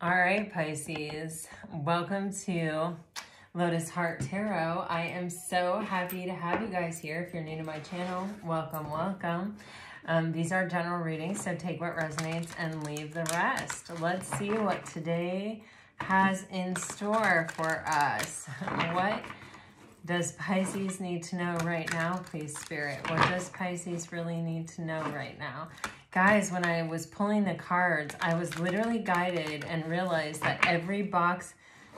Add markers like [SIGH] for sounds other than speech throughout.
All right, Pisces, welcome to Lotus Heart Tarot. I am so happy to have you guys here. If you're new to my channel, welcome, welcome. Um, these are general readings, so take what resonates and leave the rest. Let's see what today has in store for us. [LAUGHS] What does Pisces need to know right now, please, Spirit? What does Pisces really need to know right now? Guys, when I was pulling the cards, I was literally guided and realized that every box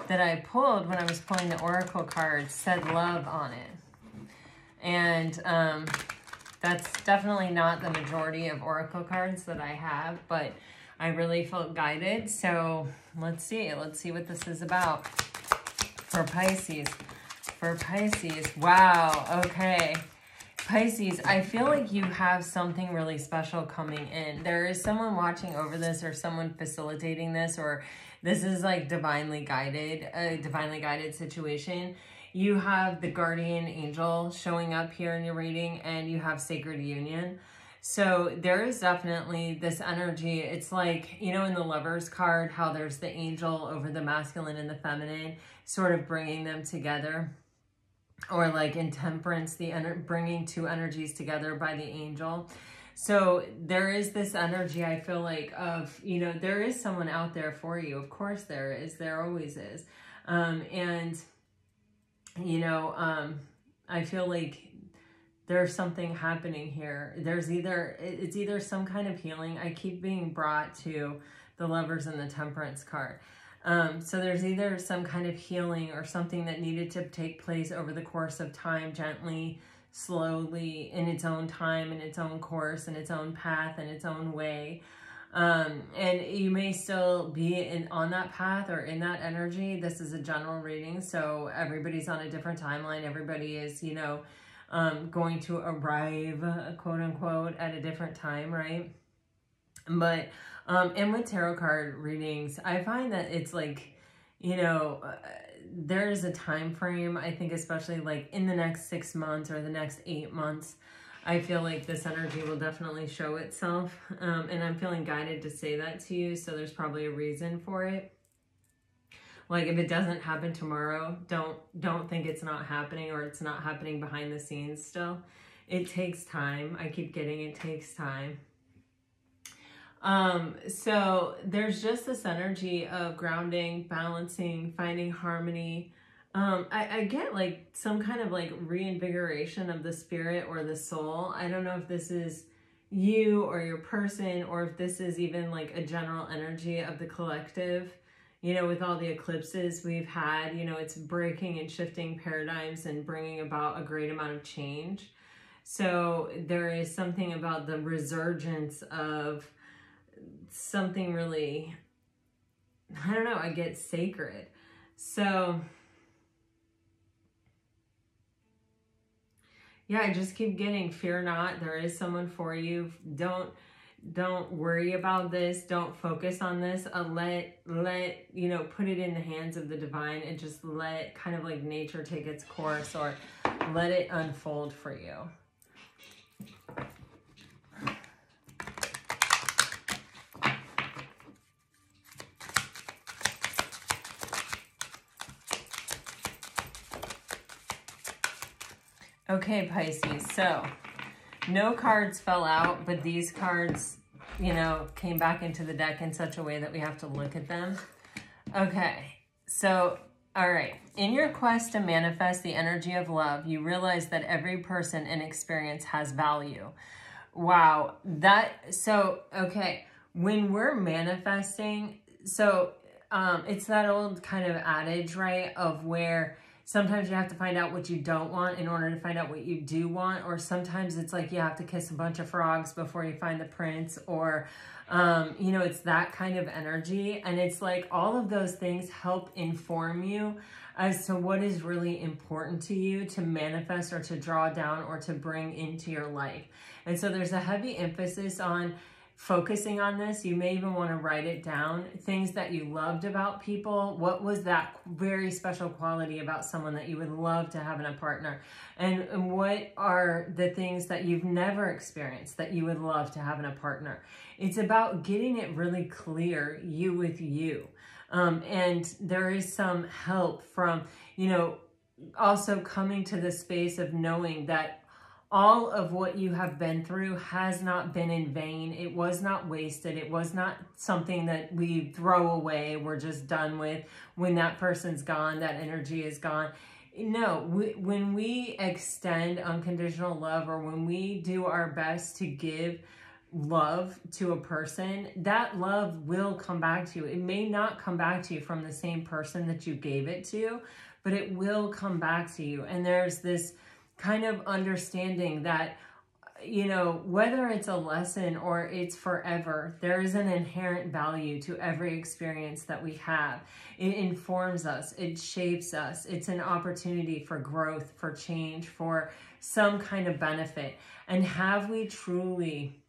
that I pulled when I was pulling the Oracle cards said love on it. And um, that's definitely not the majority of Oracle cards that I have, but I really felt guided. So let's see. Let's see what this is about for Pisces. For Pisces. Wow. Okay. Pisces, I feel like you have something really special coming in. There is someone watching over this or someone facilitating this or this is like divinely guided, a divinely guided situation. You have the guardian angel showing up here in your reading and you have sacred union. So there is definitely this energy. It's like, you know, in the lover's card, how there's the angel over the masculine and the feminine, sort of bringing them together or like in temperance, the bringing two energies together by the angel. So there is this energy, I feel like, of, you know, there is someone out there for you. Of course there is. There always is. Um, and, you know, um, I feel like there's something happening here. There's either, it's either some kind of healing. I keep being brought to the lovers and the temperance card. Um, so there's either some kind of healing or something that needed to take place over the course of time, gently, slowly, in its own time, in its own course, in its own path, in its own way. Um, and you may still be in on that path or in that energy. This is a general reading, so everybody's on a different timeline. Everybody is, you know, um, going to arrive, quote unquote, at a different time, right? But um, and with tarot card readings, I find that it's like, you know, uh, there's a time frame, I think, especially like in the next six months or the next eight months. I feel like this energy will definitely show itself. Um, and I'm feeling guided to say that to you. So there's probably a reason for it. Like if it doesn't happen tomorrow, don't don't think it's not happening or it's not happening behind the scenes still. It takes time. I keep getting it takes time. Um, so there's just this energy of grounding, balancing, finding harmony. Um, I, I get like some kind of like reinvigoration of the spirit or the soul. I don't know if this is you or your person or if this is even like a general energy of the collective. You know, with all the eclipses we've had, you know, it's breaking and shifting paradigms and bringing about a great amount of change. So there is something about the resurgence of something really, I don't know, I get sacred. So, yeah, I just keep getting fear not. There is someone for you. Don't don't worry about this don't focus on this uh, let let you know put it in the hands of the divine and just let kind of like nature take its course or let it unfold for you Okay, Pisces, so no cards fell out, but these cards, you know, came back into the deck in such a way that we have to look at them. Okay, so, all right. In your quest to manifest the energy of love, you realize that every person and experience has value. Wow, that, so, okay, when we're manifesting, so um, it's that old kind of adage, right, of where Sometimes you have to find out what you don't want in order to find out what you do want. Or sometimes it's like you have to kiss a bunch of frogs before you find the prince. Or, um, you know, it's that kind of energy. And it's like all of those things help inform you as to what is really important to you to manifest or to draw down or to bring into your life. And so there's a heavy emphasis on focusing on this, you may even want to write it down. Things that you loved about people. What was that very special quality about someone that you would love to have in a partner? And, and what are the things that you've never experienced that you would love to have in a partner? It's about getting it really clear, you with you. Um, and there is some help from, you know, also coming to the space of knowing that all of what you have been through has not been in vain. It was not wasted. It was not something that we throw away, we're just done with. When that person's gone, that energy is gone. No, we, when we extend unconditional love or when we do our best to give love to a person, that love will come back to you. It may not come back to you from the same person that you gave it to, but it will come back to you. And there's this kind of understanding that you know, whether it's a lesson or it's forever, there is an inherent value to every experience that we have. It informs us, it shapes us, it's an opportunity for growth, for change, for some kind of benefit. And have we truly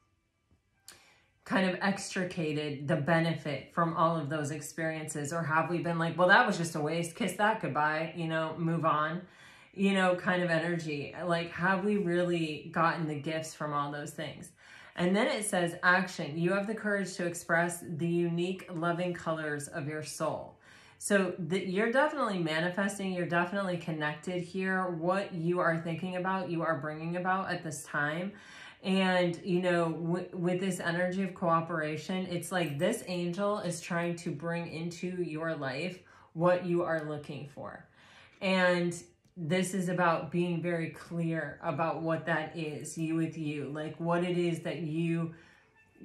kind of extricated the benefit from all of those experiences? Or have we been like, well, that was just a waste, kiss that goodbye, you know, move on? You know, kind of energy. Like, have we really gotten the gifts from all those things? And then it says action. You have the courage to express the unique loving colors of your soul. So that you're definitely manifesting, you're definitely connected here. What you are thinking about, you are bringing about at this time. And, you know, with this energy of cooperation, it's like this angel is trying to bring into your life what you are looking for. And this is about being very clear about what that is, you with you, like what it is that you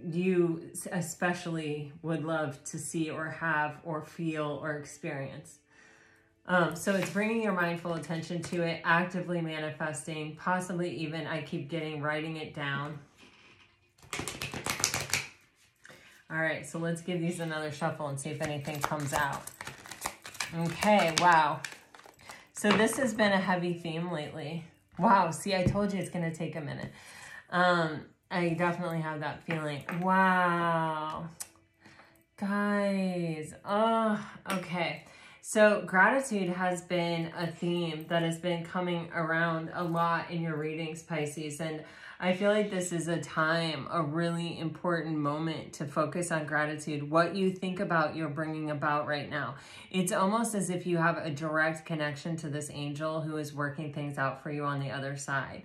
you especially would love to see or have or feel or experience. Um, so it's bringing your mindful attention to it, actively manifesting, possibly even, I keep getting, writing it down. All right, so let's give these another shuffle and see if anything comes out. Okay, wow. So this has been a heavy theme lately. Wow, see, I told you it's going to take a minute. Um, I definitely have that feeling. Wow. Guys, oh, okay. So gratitude has been a theme that has been coming around a lot in your readings, Pisces. And I feel like this is a time, a really important moment to focus on gratitude. What you think about, you're bringing about right now. It's almost as if you have a direct connection to this angel who is working things out for you on the other side.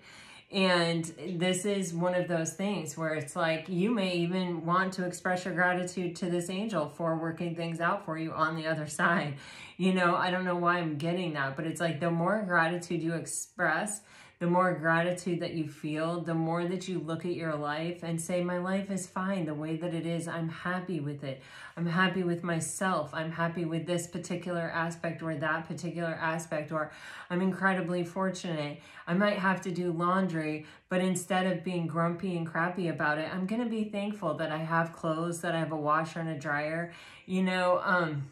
And this is one of those things where it's like you may even want to express your gratitude to this angel for working things out for you on the other side. You know, I don't know why I'm getting that, but it's like the more gratitude you express, the more gratitude that you feel, the more that you look at your life and say, My life is fine the way that it is. I'm happy with it. I'm happy with myself. I'm happy with this particular aspect or that particular aspect, or I'm incredibly fortunate. I might have to do laundry, but instead of being grumpy and crappy about it, I'm going to be thankful that I have clothes, that I have a washer and a dryer. You know, um,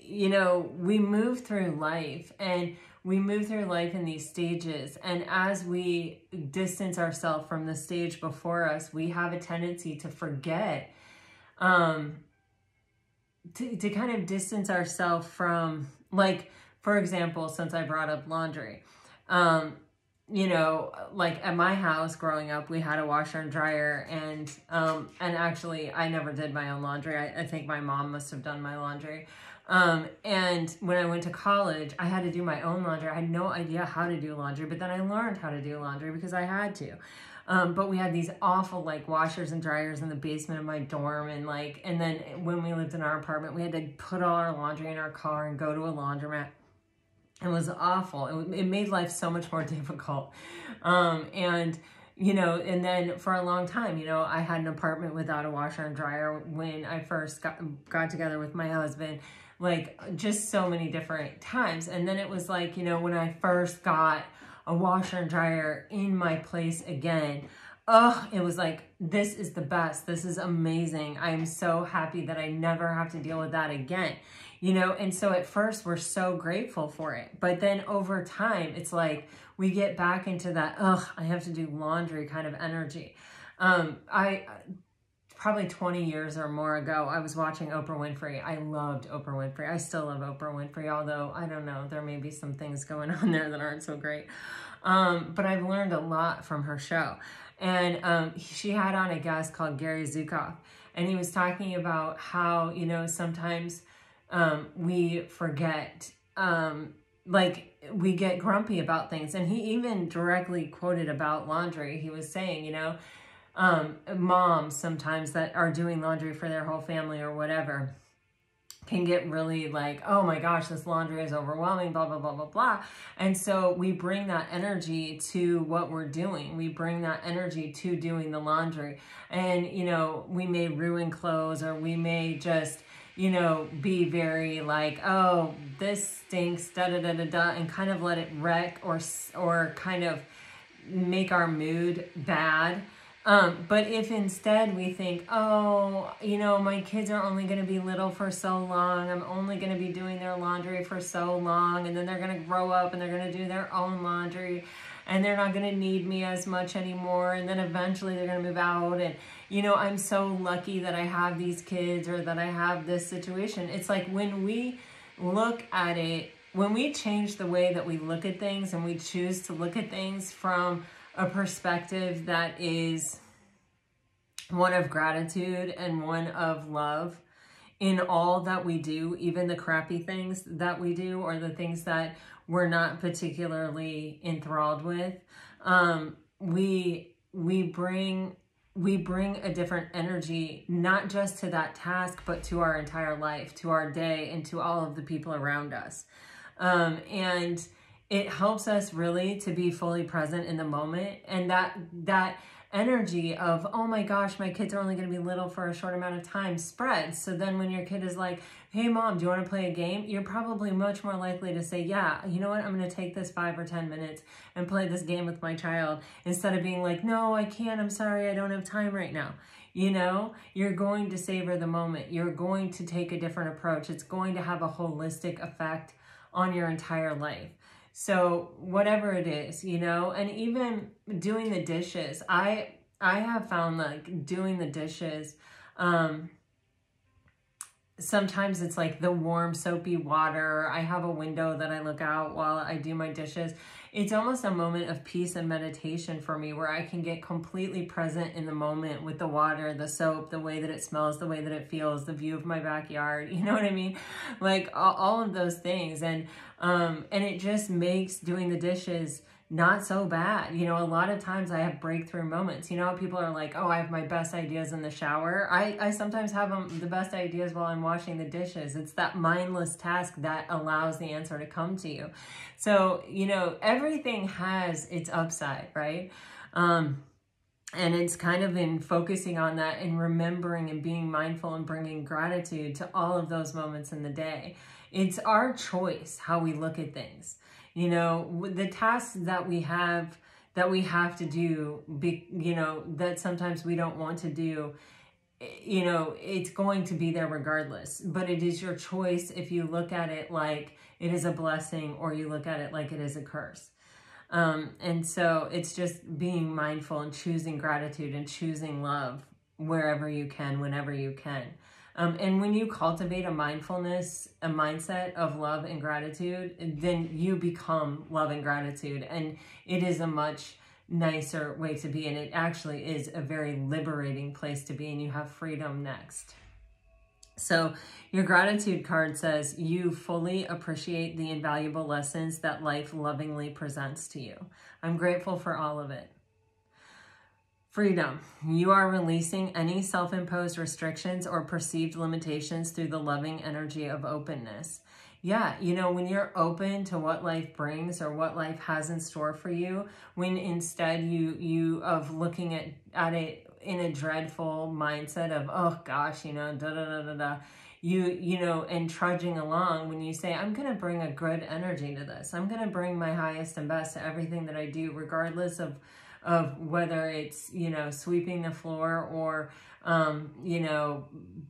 you know, we move through life and we move through life in these stages. And as we distance ourselves from the stage before us, we have a tendency to forget, um, to, to kind of distance ourselves from, like, for example, since I brought up laundry, um, you know, like at my house growing up, we had a washer and dryer and, um, and actually I never did my own laundry. I, I think my mom must have done my laundry. Um, and when I went to college, I had to do my own laundry. I had no idea how to do laundry, but then I learned how to do laundry because I had to. Um, but we had these awful like washers and dryers in the basement of my dorm and like, and then when we lived in our apartment, we had to put all our laundry in our car and go to a laundromat. It was awful. It, it made life so much more [LAUGHS] difficult. Um, and, you know, and then for a long time, you know, I had an apartment without a washer and dryer when I first got, got together with my husband like just so many different times. And then it was like, you know, when I first got a washer and dryer in my place again, oh, it was like, this is the best. This is amazing. I am so happy that I never have to deal with that again. You know, and so at first we're so grateful for it. But then over time, it's like we get back into that, ugh, I have to do laundry kind of energy. Um, I probably 20 years or more ago, I was watching Oprah Winfrey. I loved Oprah Winfrey. I still love Oprah Winfrey, although I don't know, there may be some things going [LAUGHS] on there that aren't so great. Um, but I've learned a lot from her show. And um, she had on a guest called Gary Zukav, and he was talking about how, you know, sometimes um, we forget, um, like, we get grumpy about things. And he even directly quoted about laundry. He was saying, you know, um, moms sometimes that are doing laundry for their whole family or whatever can get really like, oh my gosh, this laundry is overwhelming, blah, blah, blah, blah, blah. And so we bring that energy to what we're doing. We bring that energy to doing the laundry. And, you know, we may ruin clothes or we may just, you know, be very like, oh, this stinks, da, da, da, da, da, and kind of let it wreck or, or kind of make our mood bad. Um, but if instead we think, oh, you know, my kids are only going to be little for so long, I'm only going to be doing their laundry for so long, and then they're going to grow up and they're going to do their own laundry, and they're not going to need me as much anymore, and then eventually they're going to move out, and, you know, I'm so lucky that I have these kids or that I have this situation. It's like when we look at it, when we change the way that we look at things and we choose to look at things from a perspective that is one of gratitude and one of love in all that we do, even the crappy things that we do or the things that we're not particularly enthralled with. Um, we we bring we bring a different energy not just to that task but to our entire life to our day and to all of the people around us. Um, and it helps us really to be fully present in the moment. And that that energy of oh my gosh my kids are only going to be little for a short amount of time spreads. So then when your kid is like hey mom do you want to play a game? you're probably much more likely to say yeah you know what? I'm going to take this five or ten minutes and play this game with my child instead of being like no i can't. I'm sorry. I don't have time right now. You know? You're going to savor the moment. You're going to take a different approach. It's going to have a holistic effect on your entire life so whatever it is, you know, and even doing the dishes, I I have found like doing the dishes, um, sometimes it's like the warm soapy water. I have a window that I look out while I do my dishes. It's almost a moment of peace and meditation for me where I can get completely present in the moment with the water, the soap, the way that it smells, the way that it feels, the view of my backyard. [LAUGHS] You know what I mean? Like all, of those things. And, um, and it just makes doing the dishes not so bad. You know, a lot of times I have breakthrough moments. You know, people are like, oh, I have my best ideas in the shower. I, I sometimes have them, the best ideas while I'm washing the dishes. It's that mindless task that allows the answer to come to you. So, you know, everything has its upside, right? Um, and it's kind of in focusing on that and remembering and being mindful and bringing gratitude to all of those moments in the day. It's our choice how we look at things. You know, the tasks that we have that we have to do, be, you know, that sometimes we don't want to do, eh, you know, it's going to be there regardless. But it is your choice if you look at it like it is a blessing or you look at it like it is a curse. Um, and so it's just being mindful and choosing gratitude and choosing love wherever you can, whenever you can. Um, and when you cultivate a mindfulness, a mindset of love and gratitude, then you become love and gratitude. And it is a much nicer way to be. And it actually is a very liberating place to be. And you have freedom next. So your gratitude card says you fully appreciate the invaluable lessons that life lovingly presents to you. I'm grateful for all of it. Freedom. You are releasing any self-imposed restrictions or perceived limitations through the loving energy of openness. Yeah, you know, when you're open to what life brings or what life has in store for you, when instead you you of looking at, at it in a dreadful mindset of, oh gosh, you know, da da da da da, you you know and trudging along when you say i'm going to bring a good energy to this i'm going to bring my highest and best to everything that i do regardless of of whether it's, you know, sweeping the floor or, um, you know,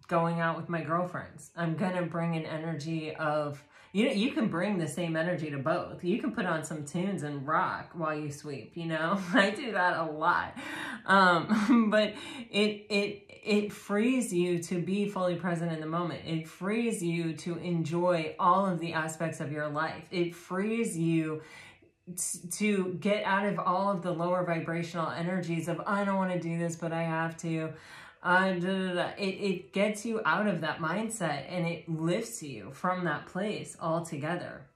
going out with my girlfriends. I'm going to bring an energy of, you you can bring the same energy to both. You can put on some tunes and rock while you sweep, you know? [LAUGHS] I do that a lot. Um, [LAUGHS] but it, it, it frees you to be fully present in the moment. It frees you to enjoy all of the aspects of your life. It frees you to get out of all of the lower vibrational energies of, I don't want to do this, but I have to. Uh, da, da, da. It, it gets you out of that mindset and it lifts you from that place altogether.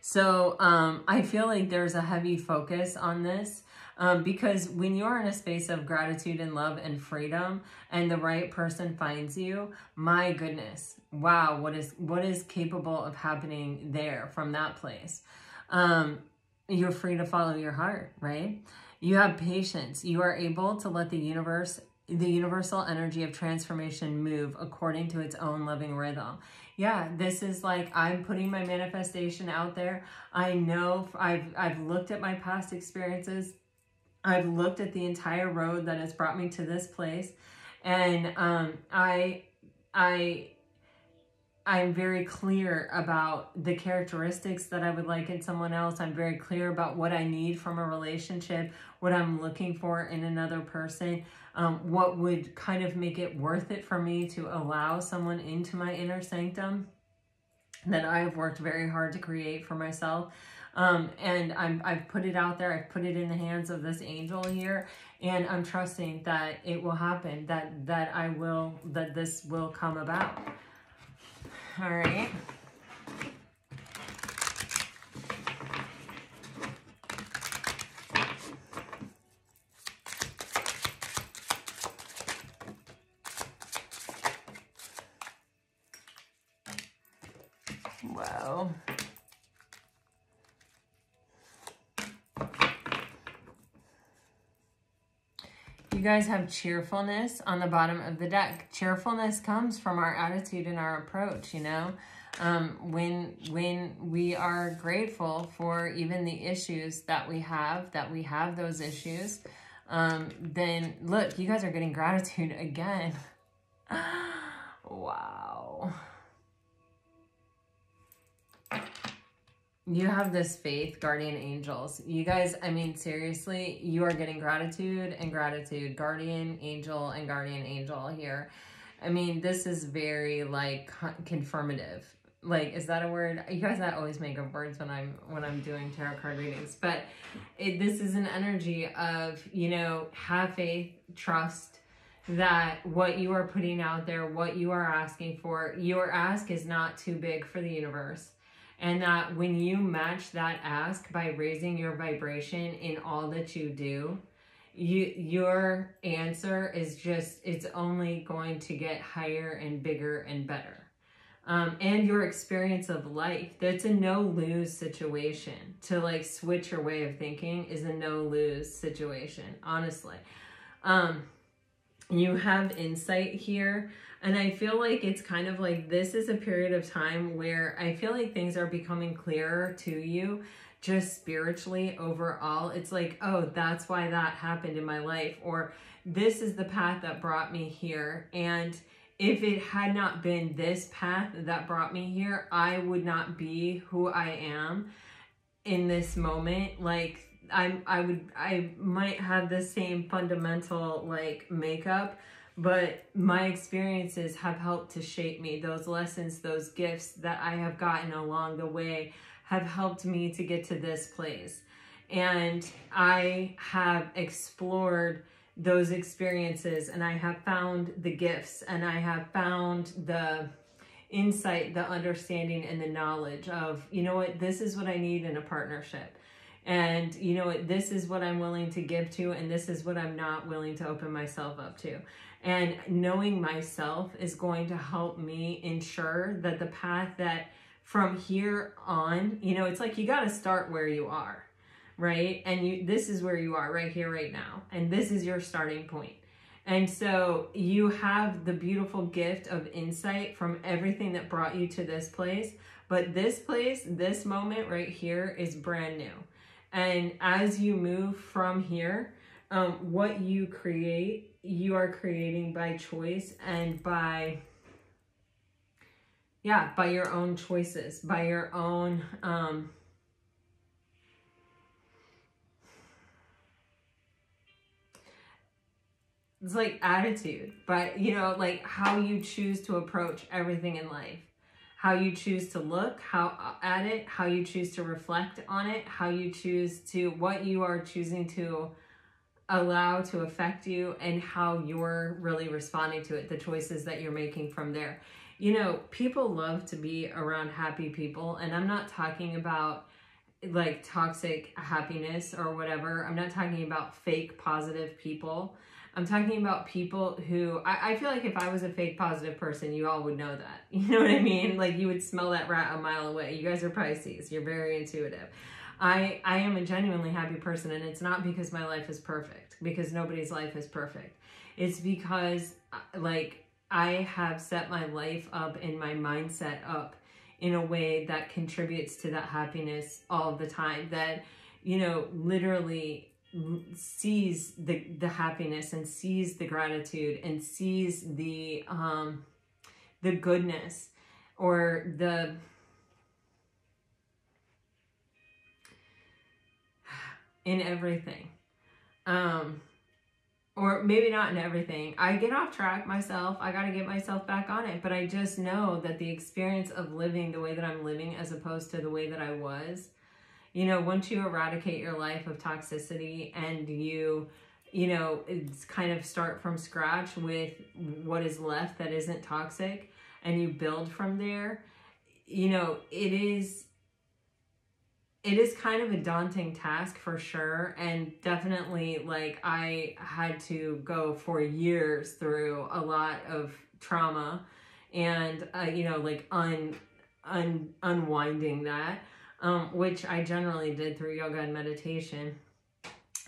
So um, I feel like there's a heavy focus on this um, because when you're in a space of gratitude and love and freedom and the right person finds you, my goodness, wow, what is what is capable of happening there from that place? Um, you're free to follow your heart, right? You have patience. You are able to let the universe the universal energy of transformation move according to its own loving rhythm. Yeah, this is like I'm putting my manifestation out there. I know I've I've looked at my past experiences. I've looked at the entire road that has brought me to this place and um I I I'm very clear about the characteristics that I would like in someone else. I'm very clear about what I need from a relationship, what I'm looking for in another person, um, what would kind of make it worth it for me to allow someone into my inner sanctum that I've worked very hard to create for myself. Um, and I'm, I've put it out there. I've put it in the hands of this angel here, and I'm trusting that it will happen, that, that I will, that this will come about. All right. Guys have cheerfulness on the bottom of the deck. Cheerfulness comes from our attitude and our approach, you know? Um, when, when we are grateful for even the issues that we have, that we have those issues, um, then look, you guys are getting gratitude [LAUGHS] again. [GASPS] wow. You have this faith, guardian angels. You guys, I mean, seriously, you are getting gratitude and gratitude, guardian angel and guardian angel here. I mean, this is very like confirmative. Like, is that a word? You guys, I always make up words when I'm when I'm doing tarot card readings. But it, this is an energy of you know, have faith, trust that what you are putting out there, what you are asking for, your ask is not too big for the universe and that when you match that ask by raising your vibration in all that you do, you your answer is just it's only going to get higher and bigger and better. Um, and your experience of life. That's a no lose situation. To like switch your way of thinking is a no lose situation, honestly. Um, you have insight here and I feel like it's kind of like this is a period of time where I feel like things are becoming clearer to you just spiritually overall. It's like, oh, that's why that happened in my life, or this is the path that brought me here. And if it had not been this path that brought me here, I would not be who I am in this moment. Like, I'm, I would, I might have the same fundamental like makeup, but my experiences have helped to shape me. Those lessons, those gifts that I have gotten along the way have helped me to get to this place. And I have explored those experiences and I have found the gifts and I have found the insight, the understanding, and the knowledge of, you know what, this is what I need in a partnership. And you know what, this is what I'm willing to give to, and this is what I'm not willing to open myself up to. And knowing myself is going to help me ensure that the path that from here on, you know, it's like you got to start where you are, right? And you this is where you are right here right now. And this is your starting point. And so you have the beautiful gift of insight from everything that brought you to this place, but this place, this moment right here is brand new. And as you move from here, um, what you create, you are creating by choice and by, yeah, by your own choices, by your own, um, it's like attitude, but you know, like how you choose to approach everything in life, how you choose to look how at it, how you choose to reflect on it, how you choose to what you are choosing to allow to affect you and how you're really responding to it, the choices that you're making from there. You know, people love to be around happy people, and I'm not talking about like toxic happiness or whatever. I'm not talking about fake positive people. I'm talking about people who I, I feel like if I was a fake positive person, you all would know that. [LAUGHS] You know what I mean? Like you would smell that rat a mile away. You guys are Pisces. You're very intuitive. I I am a genuinely happy person and it's not because my life is perfect because nobody's life is perfect. It's because uh, like I have set my life up and my mindset up in a way that contributes to that happiness all the time that you know literally sees the the happiness and sees the gratitude and sees the um the goodness or the in everything. Um or maybe not in everything. I get off track myself. I got to get myself back on it. But i just know that the experience of living the way that i'm living as opposed to the way that i was you know, once you eradicate your life of toxicity and you, you know, it's kind of start from scratch with what is left that isn't toxic and you build from there, you know, it is it is kind of a daunting task for sure and definitely like i had to go for years through a lot of trauma and uh, you know like un, un unwinding that um, which I generally did through yoga and meditation.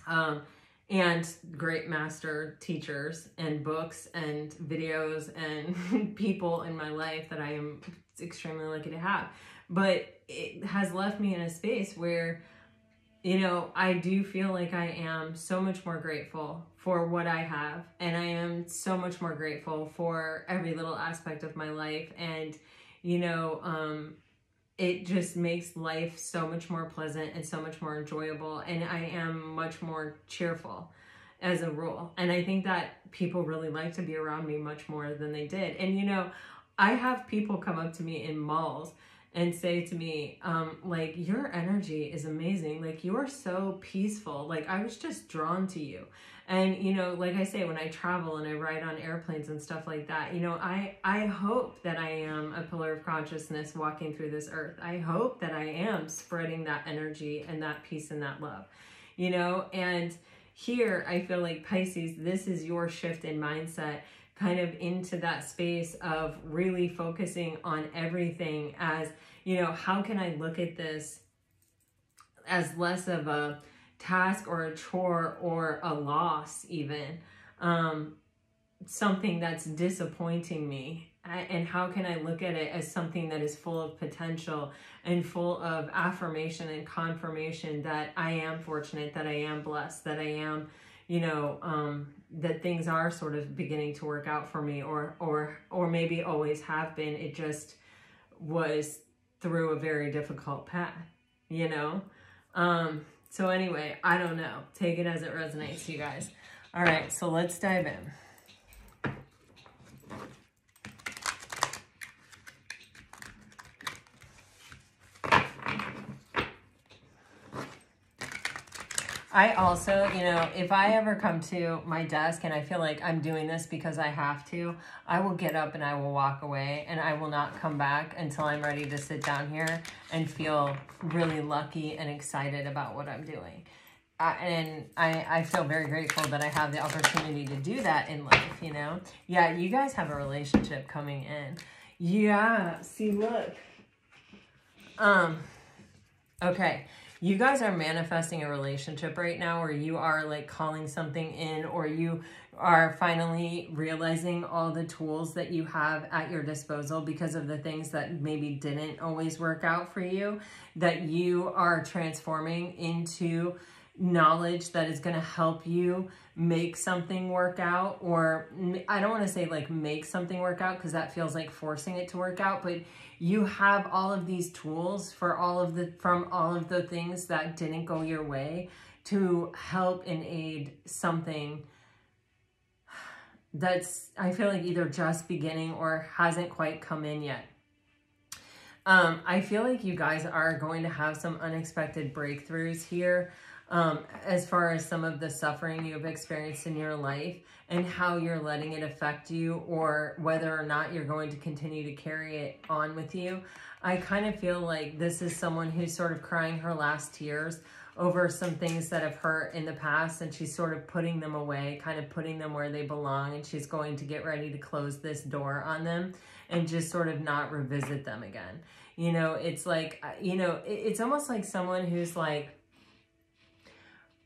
Um, and great master teachers and books and videos and [LAUGHS] people in my life that I am extremely lucky to have. But it has left me in a space where, you know, I do feel like I am so much more grateful for what I have. And I am so much more grateful for every little aspect of my life. And, you know, um, it just makes life so much more pleasant and so much more enjoyable. And I am much more cheerful as a rule. And I think that people really like to be around me much more than they did. And you know, I have people come up to me in malls and say to me, um, like, your energy is amazing. Like, you are so peaceful. Like, I was just drawn to you. And, you know, like I say, when I travel and I ride on airplanes and stuff like that, you know, I, I hope that I am a pillar of consciousness walking through this earth. I hope that I am spreading that energy and that peace and that love, you know, and here I feel like Pisces, this is your shift in mindset kind of into that space of really focusing on everything as, you know, how can I look at this as less of a, task or a chore or a loss even um, something that's disappointing me? And how can I look at it as something that is full of potential and full of affirmation and confirmation that I am fortunate, that I am blessed, that I am, you know, um, that things are sort of beginning to work out for me or, or, or maybe always have been. It just was through a very difficult path, you know? Um, so anyway, I don't know. Take it as it resonates, you guys. All right, so let's dive in. I also, you know, if I ever come to my desk and I feel like I'm doing this because I have to, I will get up and I will walk away and I will not come back until I'm ready to sit down here and feel really lucky and excited about what I'm doing. Uh, and I, I feel very grateful that I have the opportunity to do that in life, you know? Yeah, you guys have a relationship coming in. Yeah, see, look. Um, okay you guys are manifesting a relationship right now or you are like calling something in or you are finally realizing all the tools that you have at your disposal because of the things that maybe didn't always work out for you, that you are transforming into knowledge that is going to help you make something work out or I don't want to say like make something work out because that feels like forcing it to work out but you have all of these tools for all of the from all of the things that didn't go your way to help and aid something that's I feel like either just beginning or hasn't quite come in yet. Um, I feel like you guys are going to have some unexpected breakthroughs here um, as far as some of the suffering you've experienced in your life and how you're letting it affect you or whether or not you're going to continue to carry it on with you. I kind of feel like this is someone who's sort of crying her last tears over some things that have hurt in the past and she's sort of putting them away, kind of putting them where they belong and she's going to get ready to close this door on them and just sort of not revisit them again. You know, it's like, you know, it's almost like someone who's like,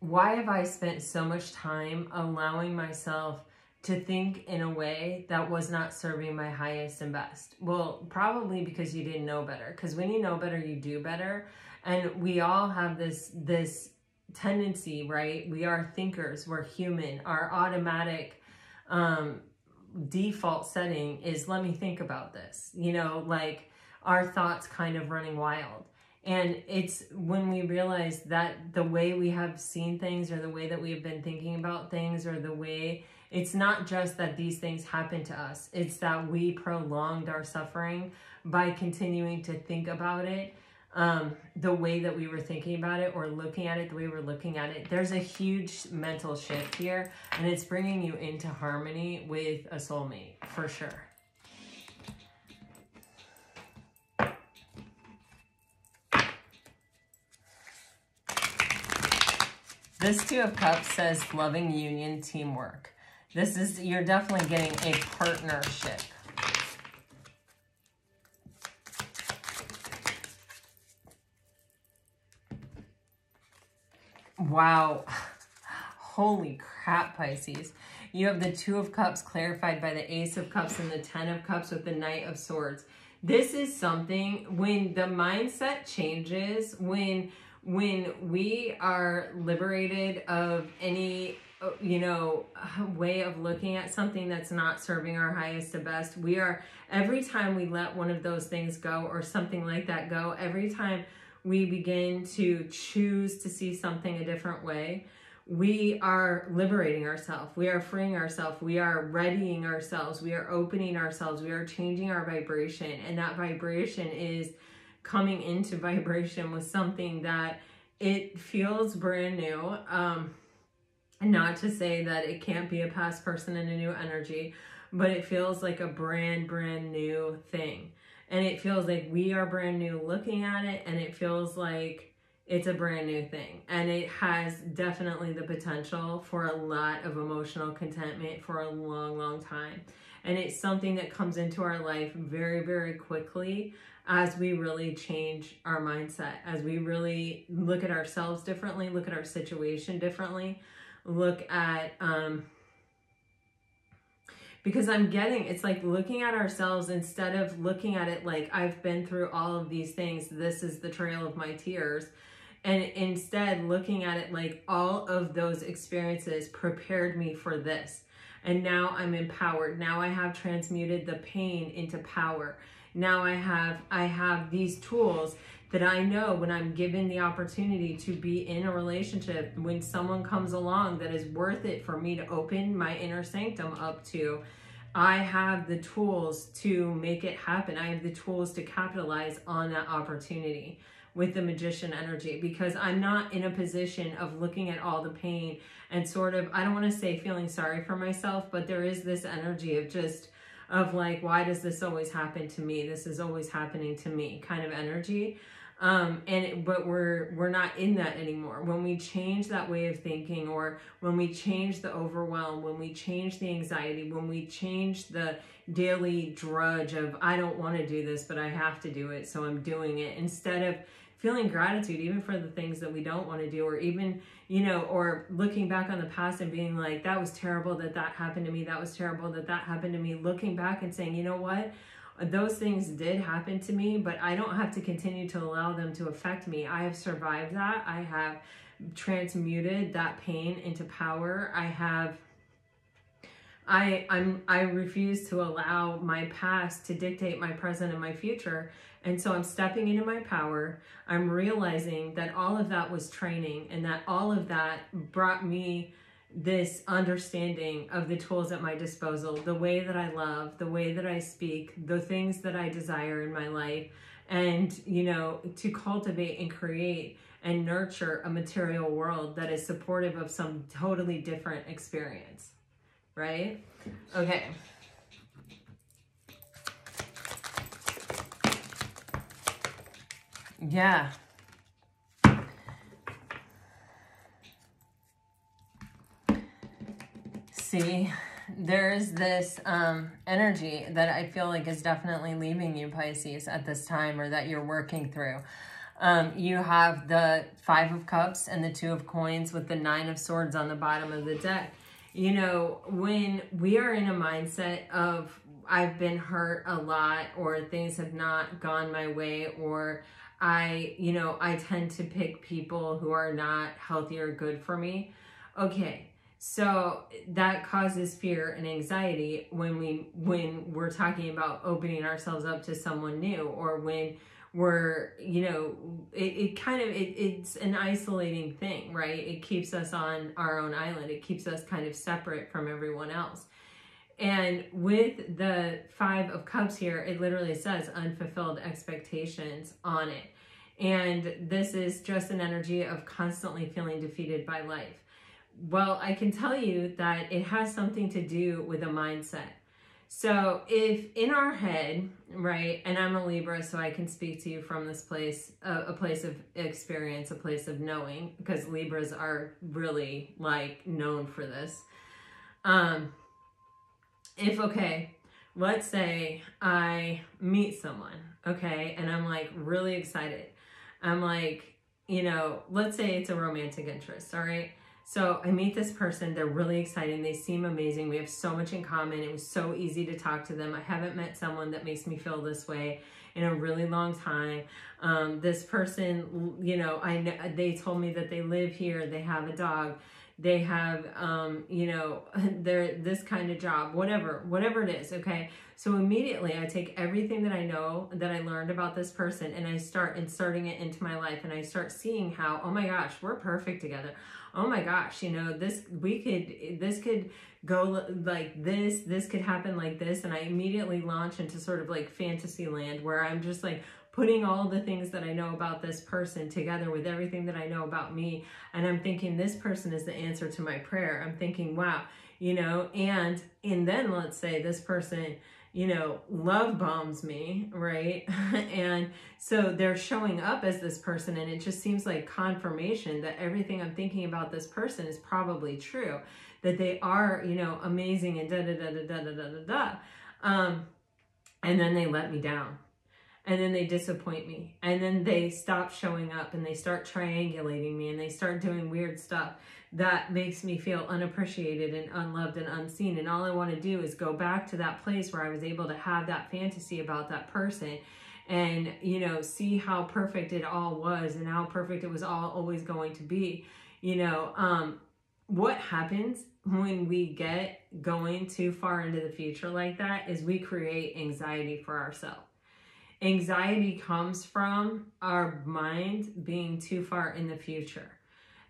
why have I spent so much time allowing myself to think in a way that was not serving my highest and best? Well, probably because you didn't know better. Because when you know better, you do better. And we all have this, this tendency, right? We are thinkers. We're human. Our automatic um, default setting is, let me think about this. You know, like our thoughts kind of running wild. And it's when we realize that the way we have seen things or the way that we have been thinking about things or the way it's not just that these things happen to us, it's that we prolonged our suffering by continuing to think about it um, the way that we were thinking about it or looking at it the way we're looking at it. There's a huge mental shift here and it's bringing you into harmony with a soulmate for sure. This Two of Cups says loving union, teamwork. This is, you're definitely getting a partnership. Wow. Holy crap, Pisces. You have the Two of Cups clarified by the Ace of Cups and the Ten of Cups with the Knight of Swords. This is something when the mindset changes, when when we are liberated of any you know way of looking at something that's not serving our highest and best we are every time we let one of those things go or something like that go every time we begin to choose to see something a different way we are liberating ourselves. We are freeing ourselves. We are readying ourselves. We are opening ourselves. We are changing our vibration. And that vibration is coming into [LAUGHS] vibration with something that it feels brand new. Um, not to say that it can't be a past person in a new energy, but it feels like a brand, brand new thing. And it feels like we are brand new looking at it, and it feels like it's a brand new thing. And it has definitely the potential for a lot of emotional contentment for a long, long time. And it's something that comes into our life very, very quickly as we really change our mindset, as we really look at ourselves differently, look at our situation differently, look at, um, because I'm getting, it's like looking at ourselves instead of looking at it like I've been through all of these things, this is the trail of my tears. And instead looking at it like all of those experiences prepared me for this. And now I'm empowered. Now I have transmuted the pain into power now I have I have these tools that I know when I'm given the opportunity to be in a relationship, when someone comes along that is worth it for me to open my inner sanctum up to, I have the tools to make it happen. I have the tools to capitalize on that opportunity with the magician energy because I'm not in a position of looking at all the pain and sort of, I don't want to say feeling sorry for myself, but there is this energy of just, of like, why does this always happen to me? This is always happening to me kind of energy. Um, and it, but we're we're not in that anymore. When we change that way of thinking, or when we change the overwhelm, when we change the anxiety, when we change the daily drudge of I don't want to do this, but I have to do it, so I'm doing it. Instead of feeling gratitude even for the things that we don't want to do or even you know or looking back on the past and being like that was terrible that that happened to me. That was terrible that that happened to me. Looking back and saying you know what? Those things did happen to me but i don't have to continue to allow them to affect me. I have survived that. I have transmuted that pain into power. I have I I'm I refuse to allow my past to dictate my present and my future. And so I'm stepping into my power. I'm realizing that all of that was training and that all of that brought me this understanding of the tools at my disposal, the way that I love, the way that I speak, the things that I desire in my life, and, you know, to cultivate and create and nurture a material world that is supportive of some totally different experience right? Okay. Yeah. See, there's this um, energy that I feel like is definitely leaving you, Pisces, at this time or that you're working through. Um, you have the Five of Cups and the Two of Coins with the Nine of Swords on the bottom of the deck you know, when we are in a mindset of I've been hurt a lot or things have not gone my way or I, you know, I tend to pick people who are not healthy or good for me. Okay. So that causes fear and anxiety when we when we're talking about opening ourselves up to someone new or when we're you know it, it kind of it, it's an isolating thing right it keeps us on our own island it keeps us kind of separate from everyone else and with the five of cups here it literally says unfulfilled expectations on it. And this is just an energy of constantly feeling defeated by life. Well i can tell you that it has something to do with a mindset. So if in our head, right, and I'm a Libra, so I can speak to you from this place, a, a place of experience, a place of knowing, because Libras are really like known for this. Um, if, okay, let's say I meet someone, okay, and I'm like really excited. I'm like, you know, let's say it's a romantic interest, all right? So I meet this person. They're really exciting. They seem amazing. We have so much in common. It was so easy to talk to them. I haven't met someone that makes me feel this way in a really long time. Um, this person, you know, I they told me that they live here. They have a dog. They have, um, you know, [LAUGHS] they're this kind of job, whatever, whatever it is. Okay. So immediately I take everything that I know that I learned about this person and I start inserting it into my life and I start seeing how, oh my gosh, we're perfect together oh my gosh, you know, this, we could, this could go like this, this could happen like this. And I immediately launch into sort of like fantasy land where I'm just like putting all the things that I know about this person together with everything that I know about me. And I'm thinking this person is the answer to my prayer. I'm thinking, wow, you know, and, and then let's say this person, you know, love bombs me, right? [LAUGHS] and so they're showing up as this person, and it just seems like confirmation that everything I'm thinking about this person is probably true, that they are, you know, amazing and da da da da da da da da. Um, and then they let me down. And then they disappoint me. And then they stop showing up and they start triangulating me and they start doing weird stuff that makes me feel unappreciated and unloved and unseen. And all I want to do is go back to that place where I was able to have that fantasy about that person and, you know, see how perfect it all was and how perfect it was all always going to be. You know, um, what happens when we get going too far into the future like that is we create anxiety for ourselves. Anxiety comes from our mind being too far in the future.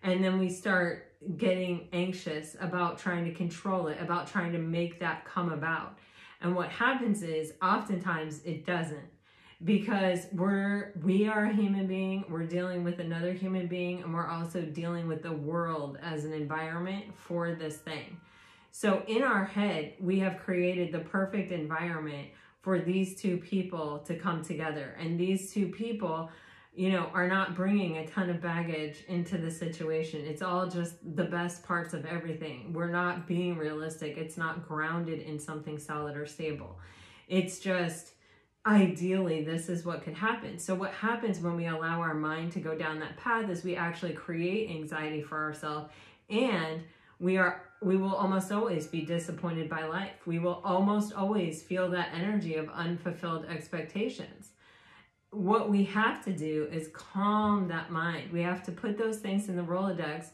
And then we start getting anxious about trying to control it, about trying to make that come about. And what happens is oftentimes it doesn't because we're we are a human being we're dealing with another human being and we're also dealing with the world as an environment for this thing so in our head we have created the perfect environment for these two people to come together and these two people you know, are not bringing a ton of baggage into the situation. It's all just the best parts of everything. We're not being realistic. It's not grounded in something solid or stable. It's just ideally this is what could happen. So what happens when we allow our mind to go down that path is we actually create anxiety for ourselves and we are we will almost always be disappointed by life. We will almost always feel that energy of unfulfilled expectations. What we have to do is calm that mind. We have to put those things in the Rolodex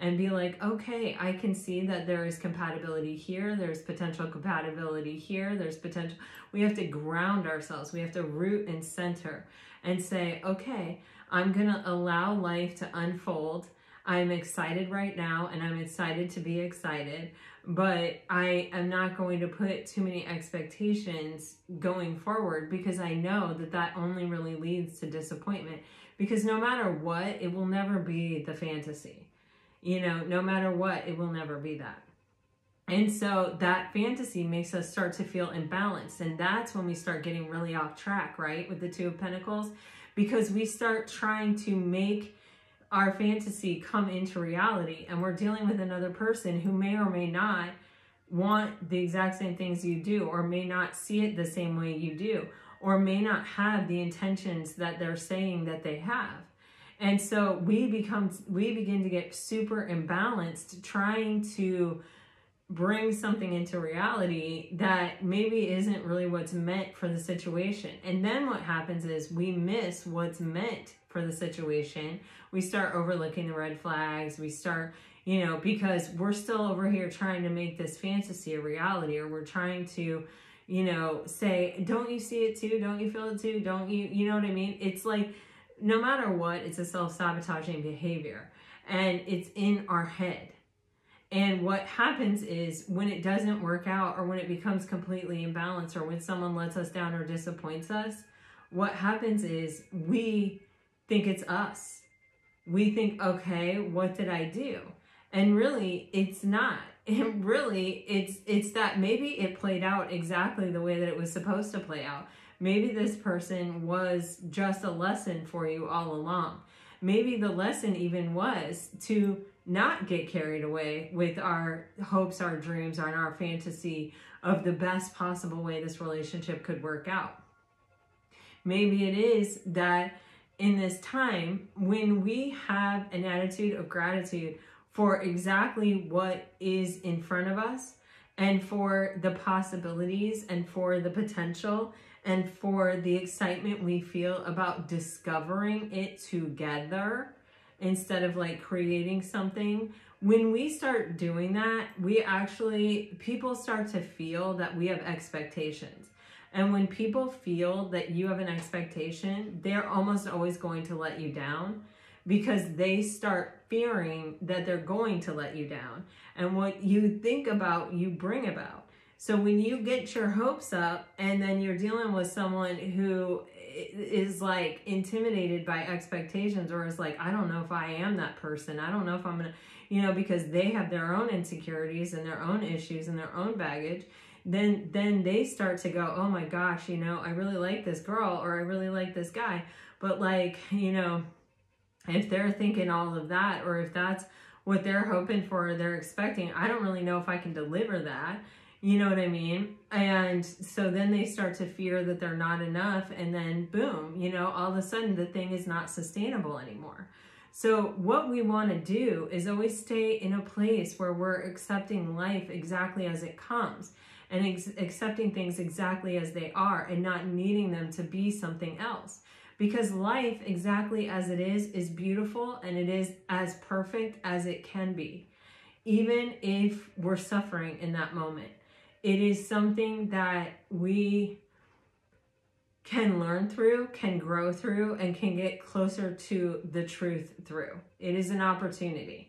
and be like, okay, I can see that there is compatibility here. There's potential compatibility here. There's potential. We have to ground ourselves. We have to root and center and say, okay, I'm going to allow life to unfold. I'm excited right now and I'm excited to be excited, but I am not going to put too many expectations going forward because I know that that only really leads to disappointment because no matter what, it will never be the fantasy you know, no matter what, it will never be that. And so that fantasy makes us start to feel imbalanced. And that's when we start getting really off track, right? With the Two of Pentacles, because we start trying to make our fantasy come into reality. And we're dealing with another person who may or may not want the exact same things you do, or may not see it the same way you do, or may not have the intentions that they're saying that they have. And so we become, we begin to get super imbalanced trying to bring something into reality that maybe isn't really what's meant for the situation. And then what happens is we miss what's meant for the situation. We start overlooking the red flags. We start, you know, because we're still over here trying to make this fantasy a reality or we're trying to, you know, say, don't you see it too? Don't you feel it too? Don't you, you know what I mean? It's like, no matter what, it's a self-sabotaging behavior and it's in our head. And what happens is when it doesn't work out or when it becomes completely imbalanced or when someone lets us down or disappoints us, what happens is we think it's us. We think, okay, what did I do? And really, it's not. [LAUGHS] And really, it's it's that maybe it played out exactly the way that it was supposed to play out. Maybe this person was just a lesson for you all along. Maybe the lesson even was to not get carried away with our hopes, our dreams, and our fantasy of the best possible way this relationship could work out. Maybe it is that in this time, when we have an attitude of gratitude for exactly what is in front of us and for the possibilities and for the potential and for the excitement we feel about discovering it together instead of like creating something. When we start doing that, we actually, people start to feel that we have expectations. And when people feel that you have an expectation, they're almost always going to let you down because they start fearing that they're going to let you down. And what you think about, you bring about. So when you get your hopes up and then you're dealing with someone who is like intimidated by expectations or is like, I don't know if I am that person. I don't know if I'm going to, you know, because they have their own insecurities and their own issues and their own baggage. Then, then they start to go, oh my gosh, you know, I really like this girl or I really like this guy. But like, [LAUGHS] you know, if they're thinking all of that or if that's what they're hoping for or they're expecting, I don't really know if I can deliver that you know what I mean? And so then they start to fear that they're not enough. And then boom, you know, all of a sudden the thing is not sustainable anymore. So what we want to do is always stay in a place where we're accepting life exactly as it comes and ex accepting things exactly as they are and not needing them to be something else. Because life exactly as it is is beautiful and it is as perfect as it can be, even if we're suffering in that moment it is something that we can learn through, can grow through, and can get closer to the truth through. It is an opportunity.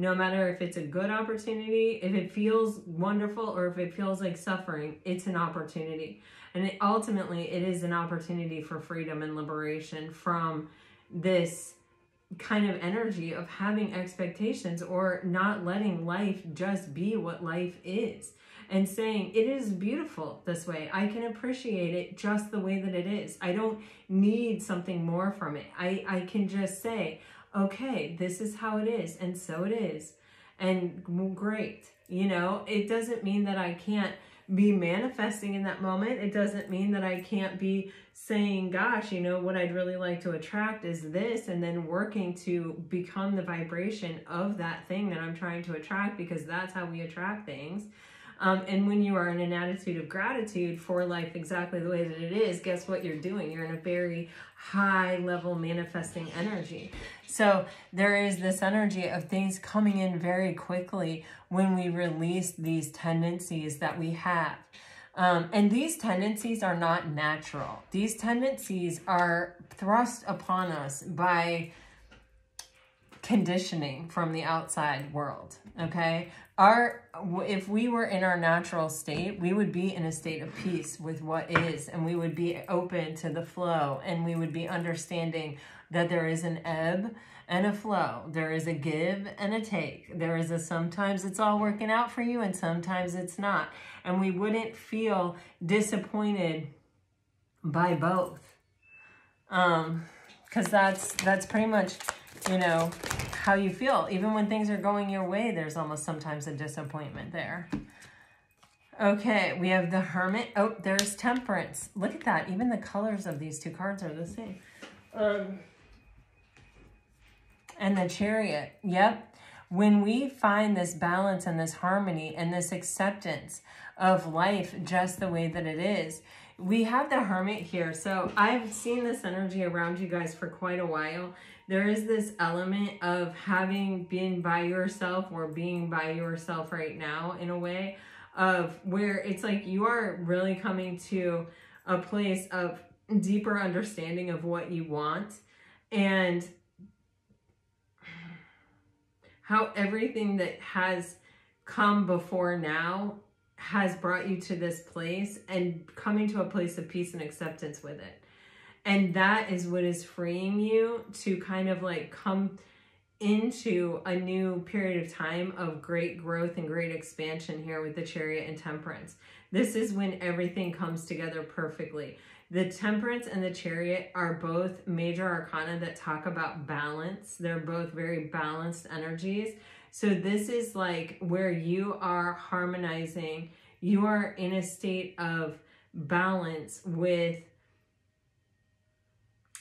No matter if it's a good opportunity, if it feels wonderful, or if it feels like suffering, it's an opportunity. And it, ultimately, it is an opportunity for freedom and liberation from this kind of energy of having expectations or not letting life just be what life is and saying it is beautiful this way. I can appreciate it just the way that it is. I don't need something more from it. I, I can just say, okay, this is how it is. And so it is. And great. You know, it doesn't mean that I can't be manifesting in that moment. It doesn't mean that I can't be saying, gosh, you know, what I'd really like to attract is this, and then working to become the vibration of that thing that I'm trying to attract because that's how we attract things. Um, and when you are in an attitude of gratitude for life exactly the way that it is, guess what you're doing? You're in a very high level manifesting energy. So there is this energy of things coming in very quickly when we release these tendencies that we have. Um, and these tendencies are not natural. These tendencies are thrust upon us by conditioning from the outside world okay our if we were in our natural state we would be in a state of peace with what is and we would be open to the flow and we would be understanding that there is an ebb and a flow. There is a give and a take. There is a sometimes it's all working out for you and sometimes it's not. And we wouldn't feel disappointed by both. Um because that's that's pretty much you know, how you feel. Even when things are going your way, there's almost sometimes a disappointment there. Okay, we have the Hermit. Oh, there's Temperance. Look at that. Even the colors of these two cards are the same. Um, and the Chariot. Yep. When we find this balance and this harmony and this acceptance of life just the way that it is, we have the Hermit here. So I've seen this energy around you guys for quite a while there is this element of having been by yourself or being by yourself right now in a way of where it's like you are really coming to a place of deeper understanding of what you want and how everything that has come before now has brought you to this place and coming to a place of peace and acceptance with it. And that is what is freeing you to kind of like come into a new period of time of great growth and great expansion here with the chariot and temperance. This is when everything comes together perfectly. The temperance and the chariot are both major arcana that talk about balance. They're both very balanced energies. So this is like where you are harmonizing. You are in a state of balance with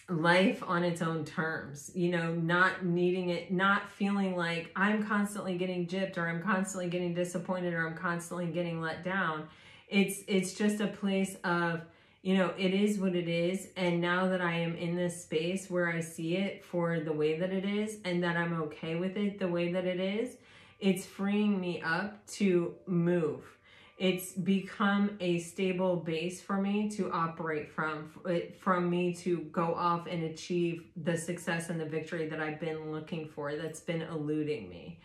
life on its own terms, you know, not needing it, not feeling like I'm constantly getting gypped or I'm constantly getting disappointed or I'm constantly getting let down. It's it's just a place of, you know, it is what it is and now that I am in this space where I see it for the way that it is and that I'm okay with it the way that it is, it's freeing me up to move it's become a stable base for me to operate from, from me to go off and achieve the success and the victory that I've been looking for that's been eluding me.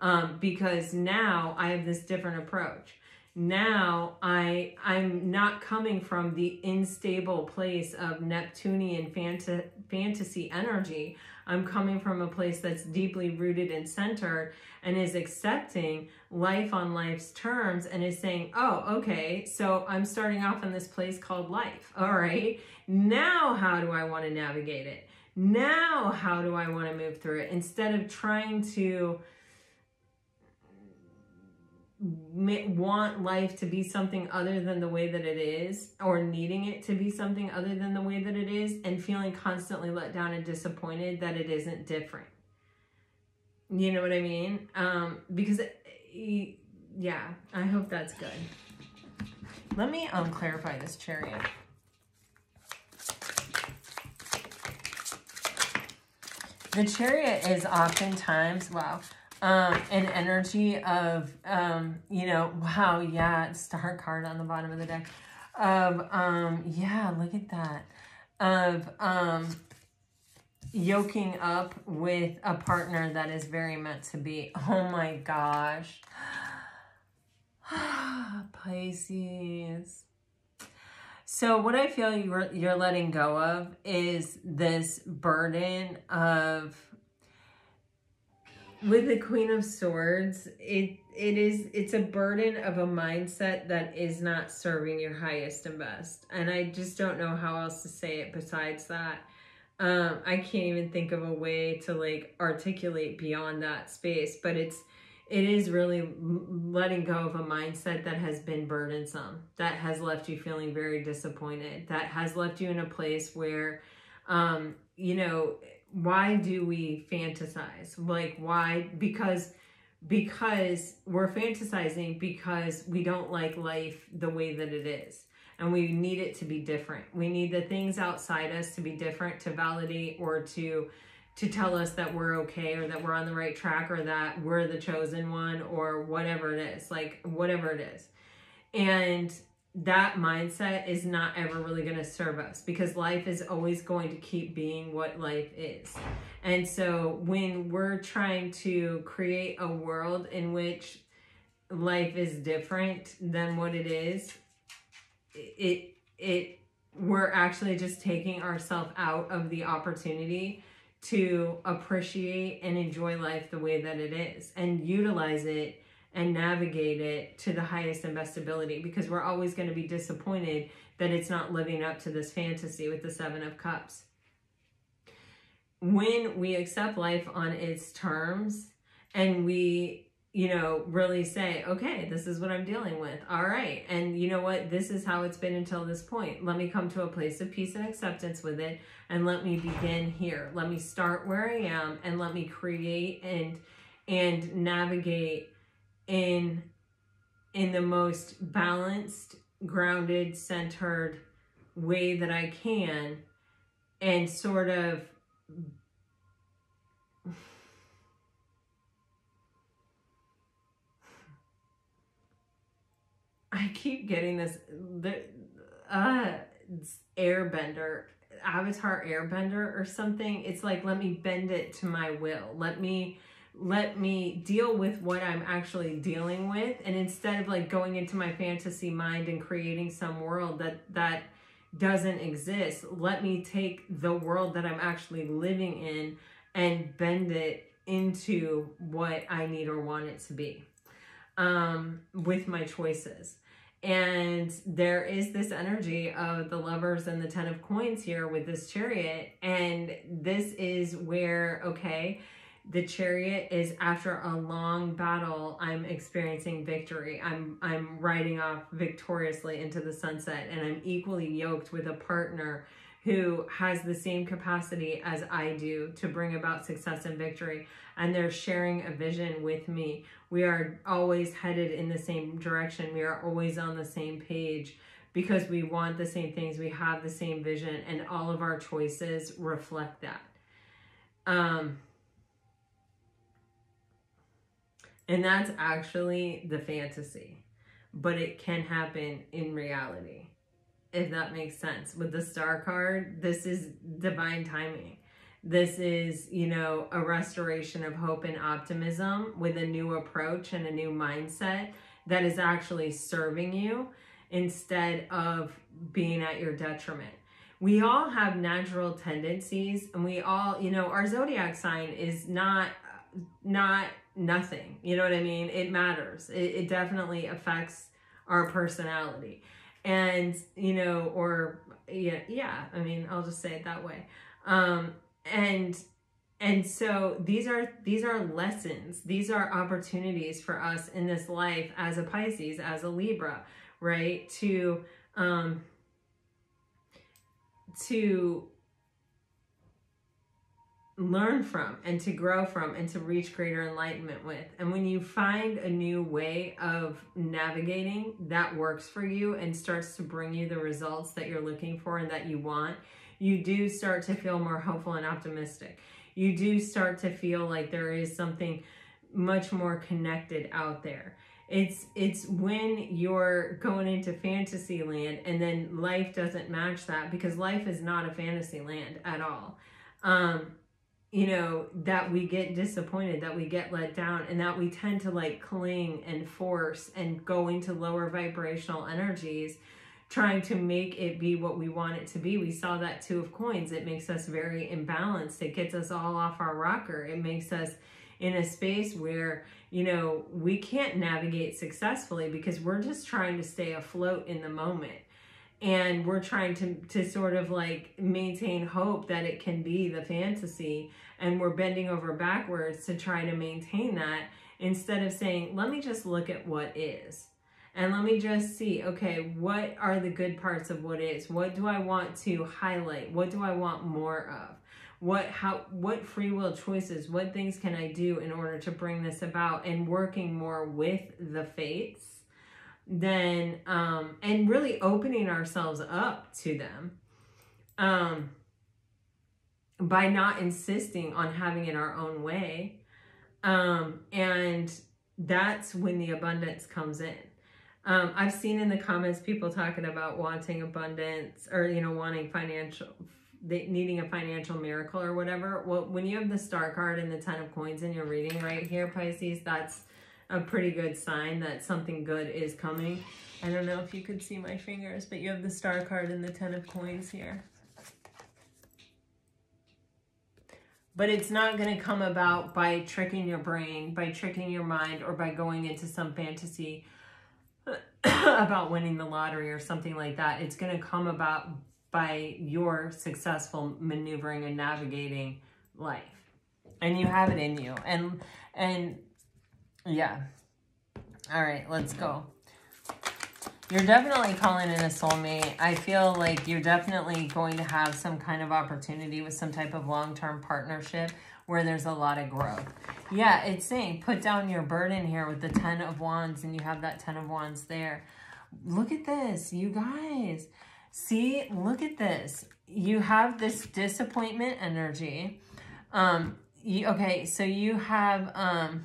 Um, because now I have this different approach. Now I, I'm not coming from the unstable place of Neptunian fanta fantasy energy. I'm coming from a place that's deeply rooted and centered and is accepting life on life's terms and is saying, oh, okay, so I'm starting off in this place called life. [LAUGHS] All right, now how do I want to navigate it? Now how do I want to move through it? Instead of trying to want life to be something other than the way that it is or needing it to be something other than the way that it is and feeling constantly let down and disappointed that it isn't different. You know what I mean? Um, because, it, yeah, I hope that's good. Let me um, clarify this chariot. The chariot is oftentimes, wow, um, an energy of, um, you know, wow, yeah, star card on the bottom of the deck. Of, um, yeah, look at that. Of, um, yoking up with a partner that is very meant to be. Oh my gosh. [SIGHS] Pisces. So what I feel you're, you're letting go of is this burden of with the queen of swords it it is it's a burden of a mindset that is not serving your highest and best. And i just don't know how else to say it besides that. Um i can't even think of a way to like articulate beyond that space but it's it is really letting go of a mindset that has been burdensome, that has left you feeling very disappointed, that has left you in a place where, um, you know, why do we fantasize? Like, why? Because because we're fantasizing because we don't like life the way that it is and we need it to be different. We need the things outside us to be different to validate or to to tell us that we're okay or that we're on the right track or that we're the chosen one or whatever it is, like whatever it is. And that mindset is not ever really going to serve us because life is always going to keep being what life is. And so when we're trying to create a world in which life is different than what it is, it it we're actually just taking ourselves out of the opportunity to appreciate and enjoy life the way that it is and utilize it and navigate it to the highest and best ability because we're always going to be disappointed that it's not living up to this fantasy with the seven of cups when we accept life on its terms and we you know, really say, okay, this is what I'm dealing with. All right. And you know what? This is how it's been until this point. Let me come to a place of peace and acceptance with it. And let me begin here. Let me start where I am and let me create and, and navigate in, in the most balanced, grounded, centered way that I can and sort of I keep getting this the uh airbender avatar airbender or something. It's like let me bend it to my will. Let me let me deal with what i'm actually dealing with. And instead of like going into my fantasy mind and creating some world that that doesn't exist let me take the world that i'm actually living in and bend it into what i need or want it to be um with my choices. And there is this energy of the lovers and the ten of coins here with this chariot. And this is where okay the chariot is after a long battle i'm experiencing victory i'm i'm riding off victoriously into the sunset and i'm equally yoked with a partner who has the same capacity as i do to bring about success and victory and they're sharing a vision with me. We are always headed in the same direction. We are always on the same page because we want the same things. We have the same vision and all of our choices reflect that. Um, and that's actually the fantasy, but it can happen in reality, if that makes sense. With the star card, this is divine timing this is, you know, a restoration of hope and optimism with a new approach and a new mindset that is actually serving you instead of being at your detriment. We all have natural tendencies and we all, you know, our zodiac sign is not not nothing. You know what I mean? It matters. It, it definitely affects our personality. And, you know, or yeah, yeah, I mean, I'll just say it that way. Um, and and so these are these are lessons these are opportunities for us in this life as a pisces as a libra right to um to learn from and to grow from and to reach greater enlightenment with. And when you find a new way of navigating that works for you and starts to bring you the results that you're looking for and that you want, you do start to feel more hopeful and optimistic. You do start to feel like there is something much more connected out there. It's it's when you're going into fantasy land and then life doesn't match that because life is not a fantasy land at all. Um, you know, that we get disappointed, that we get let down, and that we tend to like cling and force and go into lower vibrational energies trying to make it be what we want it to be. We saw that two of coins. It makes us very imbalanced. It gets us all off our rocker. It makes us in a space where, you know, we can't navigate successfully because we're just trying to stay afloat in the moment. And we're trying to, to sort of like maintain hope that it can be the fantasy. And we're bending over backwards to try to maintain that instead of saying, let me just look at what is. And let me just see, okay, what are the good parts of what is? What do I want to highlight? What do I want more of? What how what free will choices, what things can I do in order to bring this about and working more with the fates then um and really opening ourselves up to them um by not insisting on having it our own way um and that's when the abundance comes in um, I've seen in the comments people talking about wanting abundance or, you know, wanting financial, needing a financial miracle or whatever. Well, when you have the star card and the 10 of coins in your reading right here, Pisces, that's a pretty good sign that something good is coming. I don't know if you could see my fingers, but you have the star card and the 10 of coins here. But it's not going to come about by tricking your brain, by tricking your mind, or by going into some fantasy [COUGHS] about winning the lottery or something like that. It's going to come about by your successful maneuvering and navigating life. And you have it in you. And and yeah. All right, let's go. You're definitely calling in a soulmate. I feel like you're definitely going to have some kind of opportunity with some type of long-term partnership where there's a lot of growth. Yeah, it's saying put down your burden here with the 10 of wands and you have that 10 of wands there. Look at this, you guys. See, look at this. You have this disappointment energy. Um, you, okay, so you have, um,